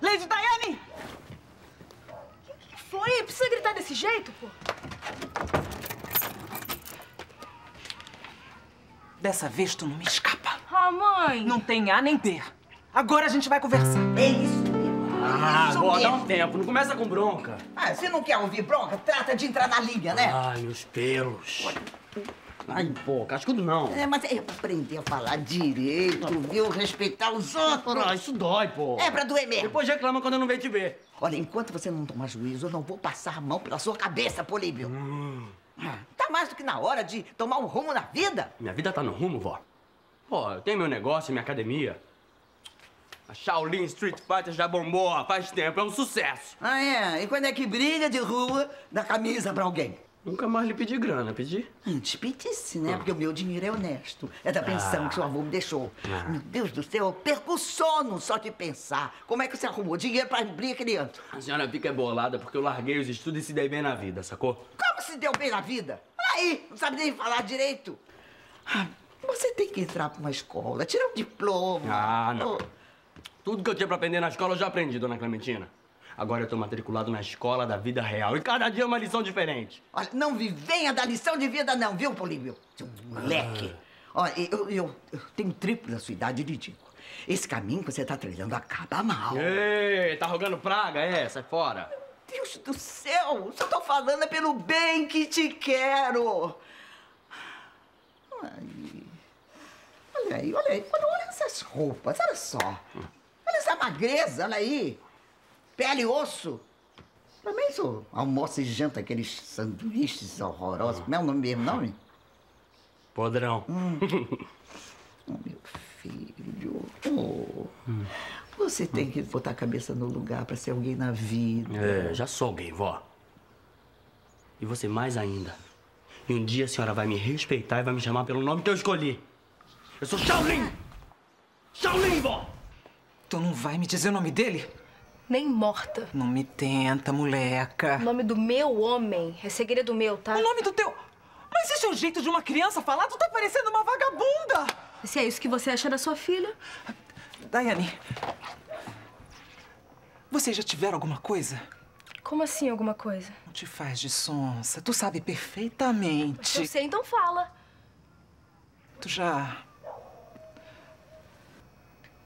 Lady Diane! O que, que foi? Precisa gritar desse jeito, pô? Dessa vez tu não me escapa. Ah, mãe! Não tem A nem B. Agora a gente vai conversar. É isso mesmo. Ah, é isso mesmo. dá um tempo. Não começa com bronca. Ah, se não quer ouvir bronca, trata de entrar na linha, né? Ai, meus pelos. Olha. Ai, pô, cascudo não. É, mas é aprender a falar direito, viu? Respeitar os outros. Ah, isso dói, pô. É pra doer mesmo. Depois reclama quando eu não venho te ver. Olha, enquanto você não tomar juízo, eu não vou passar a mão pela sua cabeça, Políbio. Ah, Tá mais do que na hora de tomar um rumo na vida. Minha vida tá no rumo, vó. Pô, eu tenho meu negócio, minha academia. A Shaolin Street Fighter já bombou há faz tempo, é um sucesso. Ah, é? E quando é que briga de rua, dá camisa pra alguém? Nunca mais lhe pedi grana, pedi? Antes pedisse, né? Porque o meu dinheiro é honesto. É da pensão que seu avô me deixou. Meu Deus do céu, eu perco o sono só de pensar. Como é que você arrumou dinheiro pra abrir ano? A senhora fica bolada porque eu larguei os estudos e se dei bem na vida, sacou? Como se deu bem na vida? Aí, não sabe nem falar direito. Ah, Você tem que entrar pra uma escola, tirar um diploma. Ah, não. Oh, Tudo que eu tinha pra aprender na escola eu já aprendi, dona Clementina. Agora eu tô matriculado na escola da vida real e cada dia é uma lição diferente. Olha, não me venha dar lição de vida não, viu, Políbio? Seu moleque. Olha, eu, eu, eu tenho triplo da sua idade e lhe digo. Esse caminho que você tá trilhando acaba mal. Ei, tá rogando praga? É, sai fora. Deus do céu, só tô falando é pelo bem que te quero. Ai. Olha aí, olha aí, olha, olha essas roupas, olha só. Olha essa magreza, olha aí. Pele e osso. Também isso, almoça e janta aqueles sanduíches horrorosos. Como é o nome mesmo, nome? Podrão. Oh, meu filho. Oh. Você tem que botar a cabeça no lugar pra ser alguém na vida. É, já sou alguém, vó. E você mais ainda. E um dia a senhora vai me respeitar e vai me chamar pelo nome que eu escolhi. Eu sou Shaolin! Shaolin, vó! Tu não vai me dizer o nome dele? Nem morta. Não me tenta, moleca. O nome do meu homem é segredo meu, tá? O nome do teu... Mas esse é o jeito de uma criança falar? Tu tá parecendo uma vagabunda! Se é isso que você acha da sua filha, Daiane, vocês já tiveram alguma coisa? como assim alguma coisa? Não te faz de sonsa. Tu sabe perfeitamente. Eu sei, então fala. Tu já...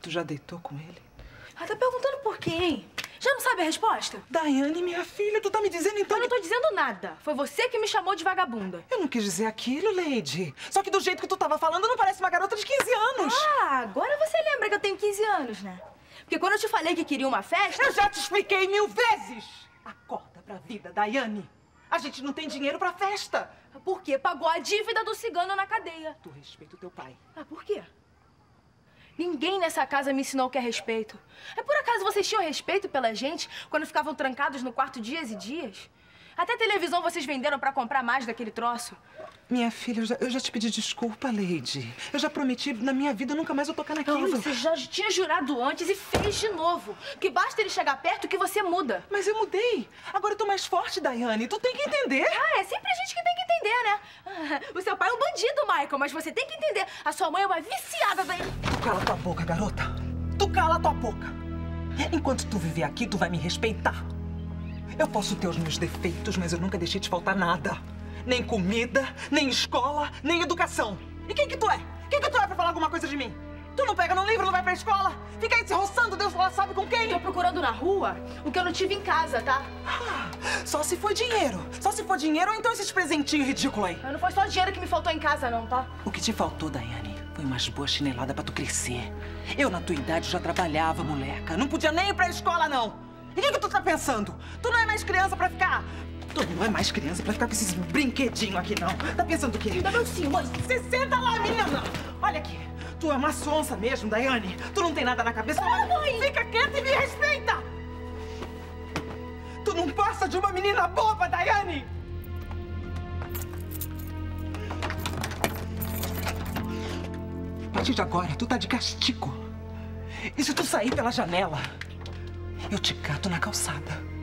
Tu já deitou com ele? Ah, tá perguntando por quê, hein? Já não sabe a resposta? Daiane, minha filha, tu tá me dizendo então Eu não tô dizendo nada. Foi você que me chamou de vagabunda. Eu não quis dizer aquilo, Lady. Só que do jeito que tu tava falando, não parece uma garota de 15 anos. Ah, agora você lembra que eu tenho 15 anos, né? Porque quando eu te falei que queria uma festa... Eu já te expliquei mil vezes! Acorda pra vida, Daiane. A gente não tem dinheiro pra festa. Por quê? Pagou a dívida do cigano na cadeia. Tu respeita o teu pai. Ah, por quê? Ninguém nessa casa me ensinou o que é respeito. É por acaso vocês tinham respeito pela gente quando ficavam trancados no quarto dias e dias? Até televisão vocês venderam pra comprar mais daquele troço. Minha filha, eu já, eu já te pedi desculpa, Lady. Eu já prometi na minha vida nunca mais eu tocar naquilo. Não, você já tinha jurado antes e fez de novo. Que basta ele chegar perto que você muda. Mas eu mudei. Agora eu tô mais forte, Daiane. Tu tem que entender. Ah, é sempre a gente que tem que entender, né? Ah, O seu pai é um bandido, Michael, mas você tem que entender. A sua mãe é uma viciada da... Tu cala tua boca, garota. Tu cala tua boca. Enquanto tu viver aqui, tu vai me respeitar. Eu posso ter os meus defeitos, mas eu nunca deixei te faltar nada. Nem comida, nem escola, nem educação. E quem que tu é? Quem que tu é pra falar alguma coisa de mim? Tu não pega no livro, não vai pra escola? Fica aí se roçando, Deus lá sabe com quem? Tô procurando na rua o que eu não tive em casa, tá? Ah, Só se for dinheiro. Só se for dinheiro ou então esses presentinhos ridículos aí. Mas não foi só dinheiro que me faltou em casa, não, tá? O que te faltou, Daiane, foi umas boas chineladas pra tu crescer. Eu, na tua idade, já trabalhava, moleca. Não podia nem ir pra escola, não. E o que, que tu tá pensando? Tu não é mais criança pra ficar... Tu não é mais criança pra ficar com esses brinquedinhos aqui, não. Tá pensando o quê? Meu sim, mãe. Se senta lá, menina! Olha aqui. Tu é uma sonsa mesmo, Daiane. Tu não tem nada na cabeça. Para, mãe! Fica quieta e me respeita! Tu não passa de uma menina boba, Daiane! A partir de agora, tu tá de castigo. E se tu sair pela janela, eu te cato na calçada.